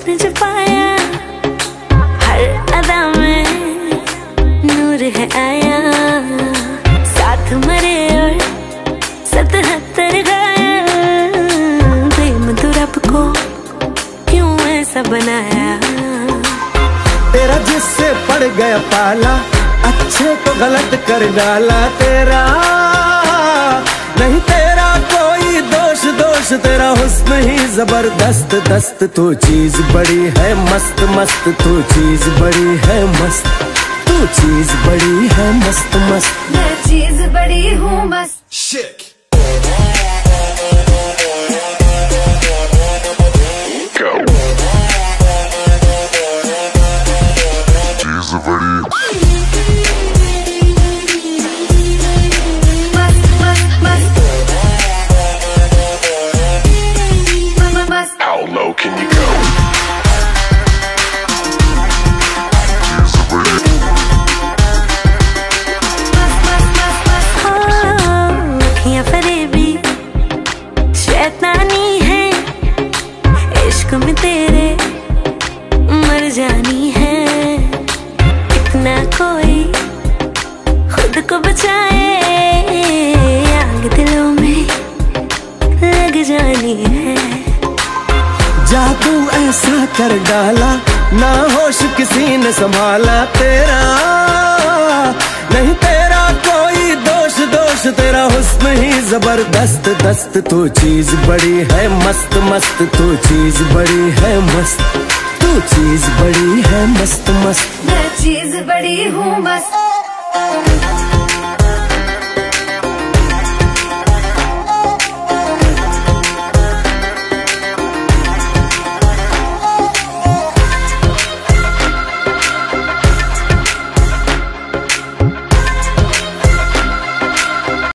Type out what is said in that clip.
उसने छुपाया हर अदा में नूर है आया। साथ मरे और सतहत्तर प्रेम तो को क्यों ऐसा बनाया? तेरा जिससे पड़ गया पाला, अच्छे को गलत कर डाला तेरा। हुस्न ही ज़बरदस्त दस्त तू चीज़ बड़ी है मस्त मस्त तू चीज़ बड़ी है मस्त तू चीज़ बड़ी है मस्त मस्त। मैं चीज़ बड़ी हूँ मस्त। Shit. She's शैतानी है। इश्क में तेरे मर जानी है। इतना कोई खुद को बचाए, आग दिलों में लग जानी है। जादू ऐसा कर डाला ना होश किसी ने संभाला तेरा। ज़बरदस्त दस्त तू चीज़ बड़ी है मस्त मस्त तू चीज़ बड़ी है मस्त, तू चीज़ बड़ी है मस्त मस्त। मैं चीज़ बड़ी हूँ, मस्त।